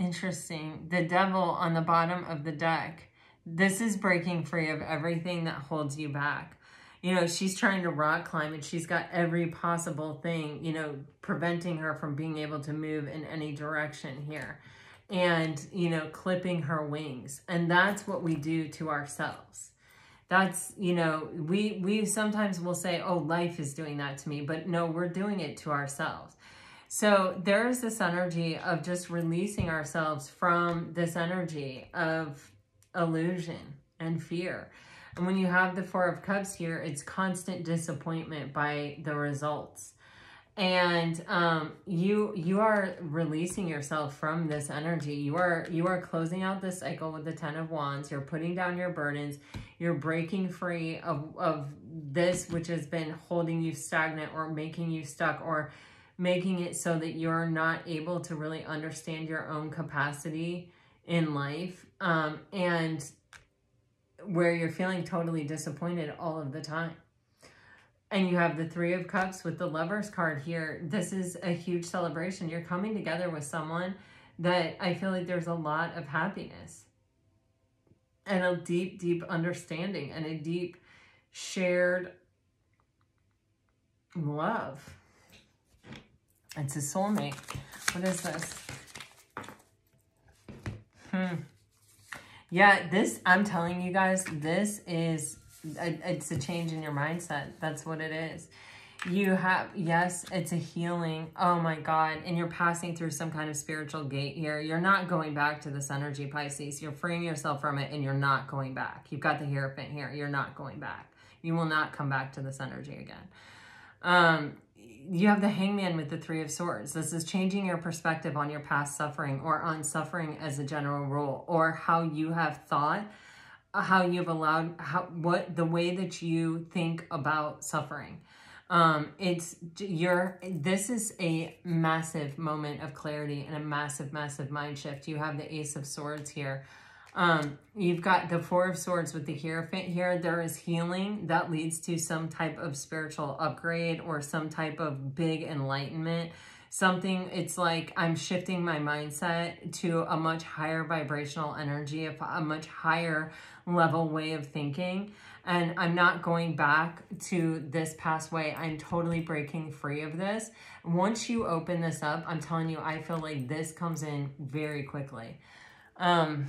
interesting, the devil on the bottom of the deck. This is breaking free of everything that holds you back you know, she's trying to rock climb and she's got every possible thing, you know, preventing her from being able to move in any direction here and, you know, clipping her wings. And that's what we do to ourselves. That's, you know, we, we sometimes will say, oh, life is doing that to me, but no, we're doing it to ourselves. So there's this energy of just releasing ourselves from this energy of illusion and fear. And when you have the Four of Cups here, it's constant disappointment by the results. And um, you you are releasing yourself from this energy. You are you are closing out this cycle with the Ten of Wands. You're putting down your burdens. You're breaking free of, of this which has been holding you stagnant or making you stuck or making it so that you're not able to really understand your own capacity in life. Um, and where you're feeling totally disappointed all of the time. And you have the Three of Cups with the Lover's card here. This is a huge celebration. You're coming together with someone that I feel like there's a lot of happiness and a deep, deep understanding and a deep shared love. It's a soulmate. What is this? Hmm. Yeah, this, I'm telling you guys, this is, it's a change in your mindset. That's what it is. You have, yes, it's a healing. Oh my God. And you're passing through some kind of spiritual gate here. You're not going back to this energy, Pisces. You're freeing yourself from it and you're not going back. You've got the Hierophant here. You're not going back. You will not come back to this energy again. Um, you have the hangman with the three of swords. This is changing your perspective on your past suffering or on suffering as a general rule or how you have thought, how you've allowed, how what the way that you think about suffering. Um, it's your, this is a massive moment of clarity and a massive, massive mind shift. You have the ace of swords here. Um, you've got the Four of Swords with the Hierophant here. There is healing that leads to some type of spiritual upgrade or some type of big enlightenment. Something, it's like I'm shifting my mindset to a much higher vibrational energy, a much higher level way of thinking. And I'm not going back to this past way. I'm totally breaking free of this. Once you open this up, I'm telling you, I feel like this comes in very quickly. Um,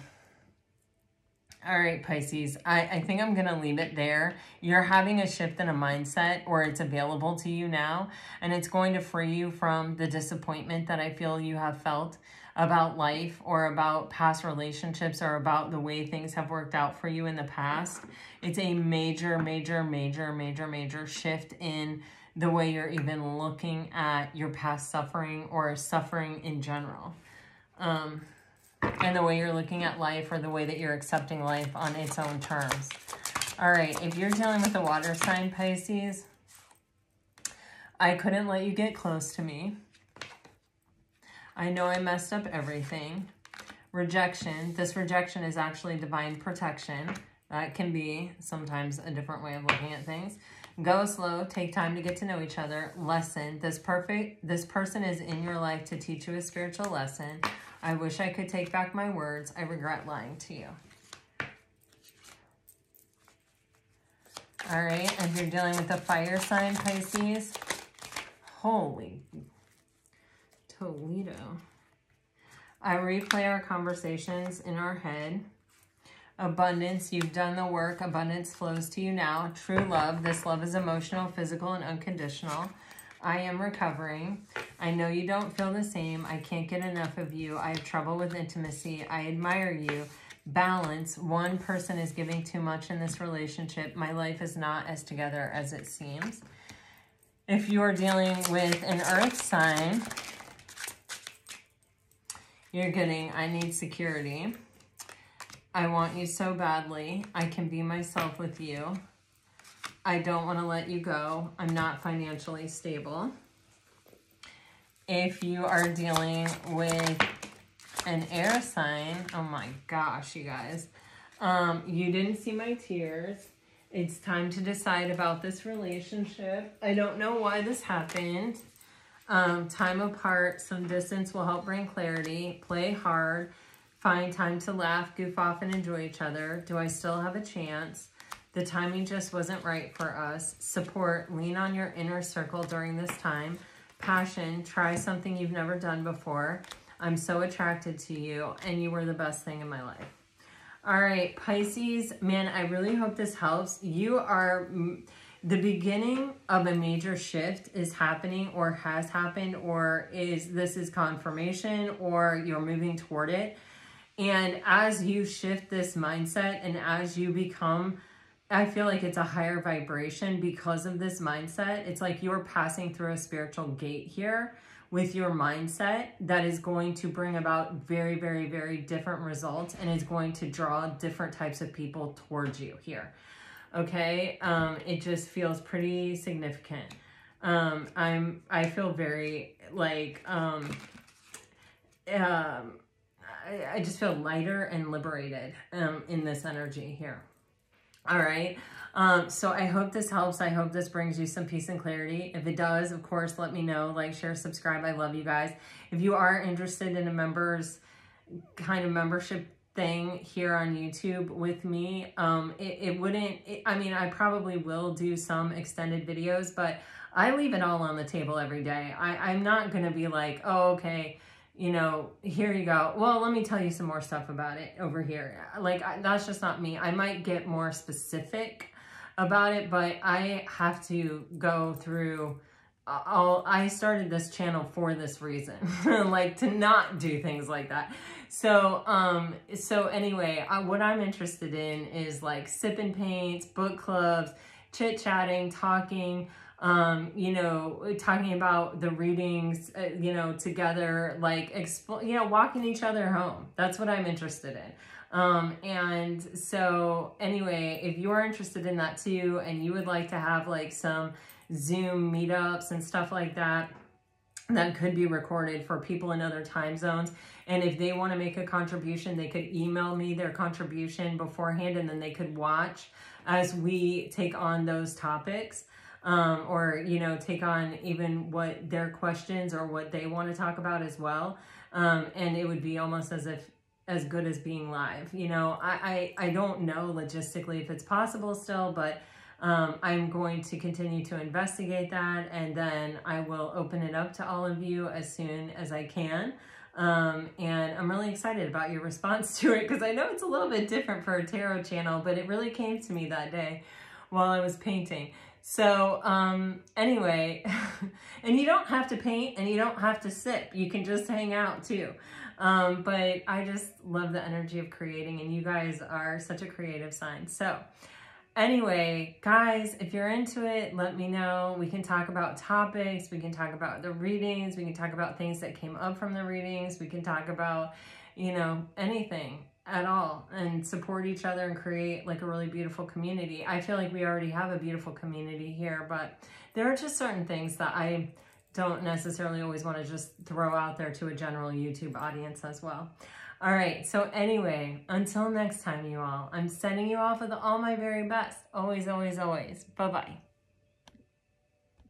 all right, Pisces, I, I think I'm going to leave it there. You're having a shift in a mindset or it's available to you now, and it's going to free you from the disappointment that I feel you have felt about life or about past relationships or about the way things have worked out for you in the past. It's a major, major, major, major, major shift in the way you're even looking at your past suffering or suffering in general. Um, and the way you're looking at life or the way that you're accepting life on its own terms. All right, if you're dealing with a water sign, Pisces, I couldn't let you get close to me. I know I messed up everything. Rejection. This rejection is actually divine protection. That can be sometimes a different way of looking at things. Go slow. Take time to get to know each other. Lesson. This perfect. This person is in your life to teach you a spiritual lesson. I wish I could take back my words. I regret lying to you. All right, if you're dealing with a fire sign, Pisces, holy Toledo. I replay our conversations in our head. Abundance, you've done the work. Abundance flows to you now. True love, this love is emotional, physical, and unconditional. I am recovering. I know you don't feel the same. I can't get enough of you. I have trouble with intimacy. I admire you. Balance. One person is giving too much in this relationship. My life is not as together as it seems. If you are dealing with an earth sign, you're getting, I need security. I want you so badly. I can be myself with you. I don't want to let you go. I'm not financially stable. If you are dealing with an air sign, oh my gosh, you guys. Um, you didn't see my tears. It's time to decide about this relationship. I don't know why this happened. Um, time apart, some distance will help bring clarity. Play hard. Find time to laugh, goof off, and enjoy each other. Do I still have a chance? The timing just wasn't right for us. Support, lean on your inner circle during this time. Passion, try something you've never done before. I'm so attracted to you, and you were the best thing in my life. All right, Pisces, man, I really hope this helps. You are, the beginning of a major shift is happening or has happened or is this is confirmation or you're moving toward it. And as you shift this mindset and as you become I feel like it's a higher vibration because of this mindset. It's like you're passing through a spiritual gate here with your mindset that is going to bring about very, very, very different results and is going to draw different types of people towards you here. Okay, um, it just feels pretty significant. Um, I'm, I feel very like, um, um, I, I just feel lighter and liberated um, in this energy here. All right. Um, so I hope this helps. I hope this brings you some peace and clarity. If it does, of course, let me know. Like, share, subscribe. I love you guys. If you are interested in a members kind of membership thing here on YouTube with me, um, it, it wouldn't, it, I mean, I probably will do some extended videos, but I leave it all on the table every day. I, I'm not going to be like, oh, okay, you know, here you go. Well, let me tell you some more stuff about it over here. Like, I, that's just not me. I might get more specific about it, but I have to go through I'll, I started this channel for this reason, [LAUGHS] like to not do things like that. So, um, so anyway, I, what I'm interested in is like sipping paints, book clubs, chit chatting, talking, um, you know, talking about the readings, uh, you know, together, like, you know, walking each other home. That's what I'm interested in. Um, and so anyway, if you're interested in that too, and you would like to have like some Zoom meetups and stuff like that, that could be recorded for people in other time zones. And if they want to make a contribution, they could email me their contribution beforehand and then they could watch as we take on those topics um, or, you know, take on even what their questions or what they want to talk about as well. Um, and it would be almost as if as good as being live. You know, I, I, I don't know logistically if it's possible still, but um, I'm going to continue to investigate that and then I will open it up to all of you as soon as I can. Um, and I'm really excited about your [LAUGHS] response to it because I know it's a little bit different for a tarot channel, but it really came to me that day while I was painting. So um, anyway, [LAUGHS] and you don't have to paint and you don't have to sip. You can just hang out too. Um, but I just love the energy of creating and you guys are such a creative sign. So anyway, guys, if you're into it, let me know. We can talk about topics. We can talk about the readings. We can talk about things that came up from the readings. We can talk about, you know, anything at all and support each other and create like a really beautiful community. I feel like we already have a beautiful community here, but there are just certain things that I don't necessarily always want to just throw out there to a general YouTube audience as well. All right, so anyway, until next time, you all, I'm sending you off with all my very best. Always, always, always. Bye-bye.